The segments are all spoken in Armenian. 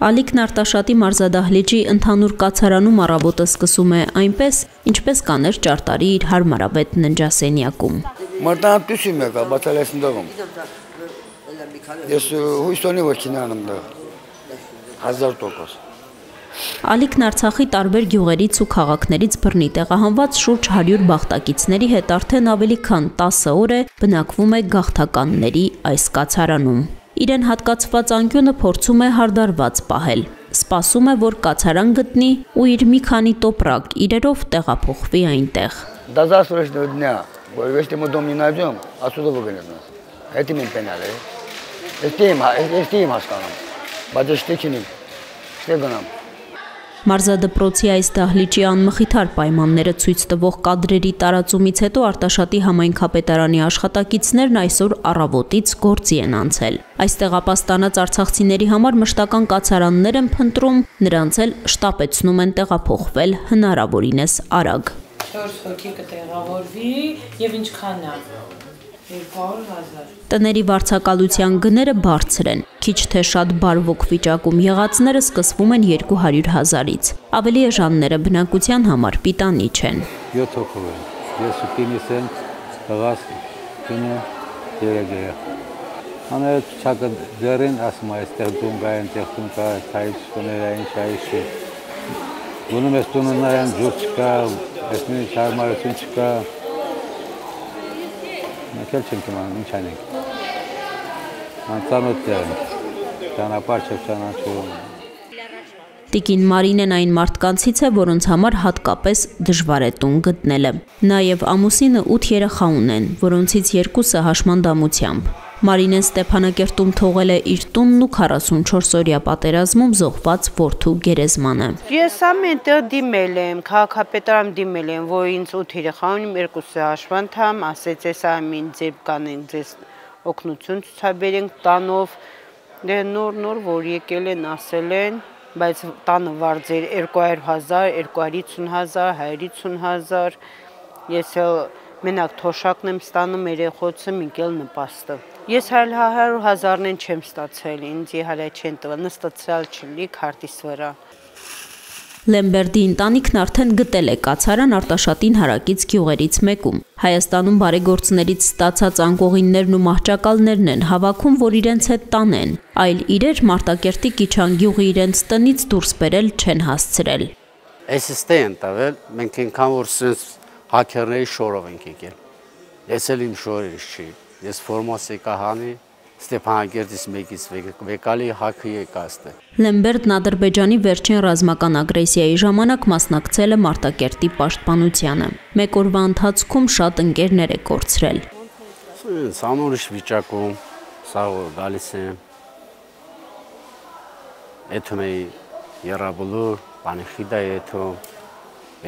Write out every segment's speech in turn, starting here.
Ալիքն Արտաշատի մարզադահլիճի ընդհանուր կացարանում առավոտը սկսում է այնպես, ինչպես կաներ ճարտարի իր հարմարավետ ննջասենյակում։ Մարտան դուսի մեկա, բացալեսն դողում։ Ես հույս ունի որ քինանում դա։ 1000%։ Ալիքն Արցախի տարբեր գյուղերից ու քաղաքներից բռնի տեղահանված շուրջ 100 բախտակիցների հետ արդեն ավելի քան 10 օր է բնակվում է գաղթականների այս կացարանում իրեն հատկացված անկյունը փորձում է հարդարված պահել։ Սպասում է, որ կացարան գտնի ու իր մի քանի տոպրակ իրերով տեղափոխվի այնտեղ։ Դա զասուրեշն դնա, որ վեշտի մոդոմ նայում, ասուդը գնեմ։ Հետի մեն պենալ է։ Ես դեմ, ես դեմ հասկանում։ Բայց ես չտեքինի։ Չտե գնամ։ Մարզադպրոցի այս դահլիճի անմխիթար պայմանները ցույց տվող կադրերի տարածումից հետո Արտաշատի համայնքապետարանի աշխատակիցներն այսօր առավոտից գործի են անցել։ Այստեղ ապաստանած արցախցիների համար մշտական կացարաններ են փնտրում, նրանց էլ շտապեցնում են տեղափոխվել հնարավորինս արագ։ 4 հոգի կտեղավորվի եւ ինչքան է 200.000 Տների վարձակալության գները բարձր են։ Քիչ թե շատ բարվոք վիճակում եղածները սկսվում են 200.000-ից։ Ավելի էժանները բնակության համար պիտանի չեն։ 7 հոգով են։ Ես ու կինիս են տղաս կինը երեգեը։ Աները չակը դերին ասում այստեղ դուն գա, այնտեղ դուն կա, թայչ կոները ինչ այշ։ Գնում ես տունը նայան ջուր չկա, ես մի հարմարություն չկա, Մենք էլ չենք իմանում ինչ անենք։ Անծանոթ դեր Ճանապարհ չեք ճանաչում։ Տիկին Մարինեն այն մարդկանցից է, որոնց համար հատկապես դժվար է տուն գտնելը։ Նաև ամուսինը 8 երեխա ունեն, որոնցից երկուսը հաշմանդամությամբ։ Մարինեն Ստեփանակերտում թողել է իր տունն ու 44 օրյա պատերազմում զոհված որդու գերեզմանը։ Ես ամեն տեղ դիմել եմ, քաղաքապետարան դիմել եմ, որ ինձ 8 երեխա ունիմ, երկուսը հաշվանդամ, ասեց ես ամին ձեր կանենք ձեզ օգնություն ցուցաբերենք տանով։ Դե նոր-նոր որ եկել են, ասել են, բայց տանը վարձեր 200.000, 250.000, 150.000։ Ես էլ մենակ թոշակն եմ ստանում երեխոցը մինքել նպաստը։ Ես հայլ 100 հազարն չեմ ստացել, ինձ իհարկե չեն տվել, նստացալ չլի քարտիս վրա։ Լեմբերդի ընտանիքն արդեն գտել է կացարան Արտաշատին հարակից գյուղերից մեկում։ Հայաստանում բարեգործներից ստացած անկողիններն ու մահճակալներն են հավաքում, որ իրենց հետ տանեն, այլ իրեր Մարտակերտի Կիչան գյուղի իրենց տնից դուրս բերել չեն հասցրել։ Այս ստե են տվել, մենք այնքան որ սենց հակերների շորով ենք եկել։ Ես էլ իմ շորից չի ես ֆորմասի կահանի Ստեփանակերտից մեկից վեկալի հակի եկաստը։ Լեմբերտն Ադրբեջանի վերջին ռազմական ագրեսիայի ժամանակ մասնակցել է Մարտակերտի պաշտպանությանը։ Մեկ օրվա ընթացքում շատ ընկերներ է կորցրել։ Սանորիշ վիճակում սա գալիս է Էթում էի երաբլուր, բանիխիդա էթում,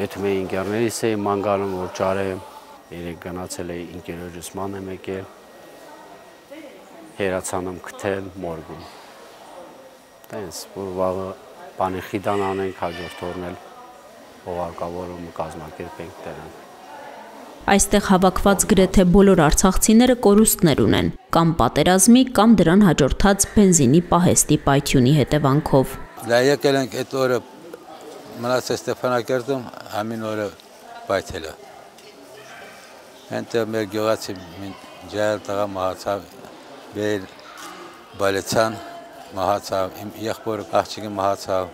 էթում էի ընկերներից էի մանգանում, որ ճարեմ, երեք գնացել էի ընկերոջս ման եմ եկել, հերացանում գտել մորգում։ Տենց, որ վաղը բանի խիդան անենք հաջորդ օրնել հողարկավորումը կազմակերպենք դրան։ Այստեղ հավաքված գրեթե բոլոր արցախցիները կորուստներ ունեն, կամ պատերազմի, կամ դրան հաջորդած բենզինի պահեստի պայթյունի հետևանքով։ Դա եկել ենք այդ օրը մնաց Ստեփանակերտում, ամին օրը պայթել է։ Հենց մեր գյուղացի ջայլ տղա մահացավ բեր բալեցան մահացավ, իմ եղբորը աղջիկը մահացավ։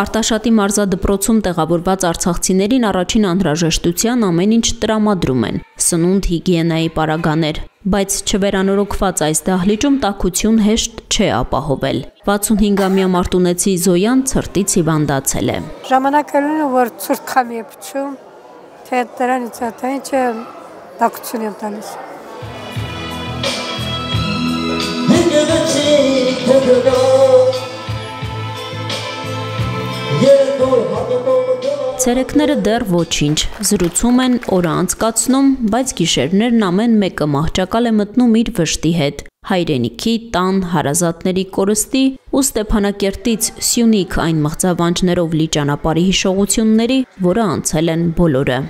Արտաշատի մարզադպրոցում տեղավորված արցախցիներին առաջին անհրաժեշտության ամեն ինչ տրամադրում են՝ սնունդ, հիգիենայի պարագաներ, բայց չվերանորոգված այս դահլիճում տակություն հեշտ չէ ապահովել։ 65-ամյա մարտունեցի Զոյան ցրտից հիվանդացել է։ Ժամանակելուն որ ցուրտ քամի է փչում, թե դրանից հետո ինչ տակություն եմ տալիս։ Ցերեկները դեռ ոչինչ, զրուցում են, օրը անցկացնում, բայց գիշերներն ամեն մեկը մահճակալ է մտնում իր վշտի հետ։ Հայրենիքի, տան, հարազատների կորստի ու Ստեփանակերտից Սյունիք այն մղձավանջներով լի ճանապարհի հիշողությունների, որը անցել են բոլորը։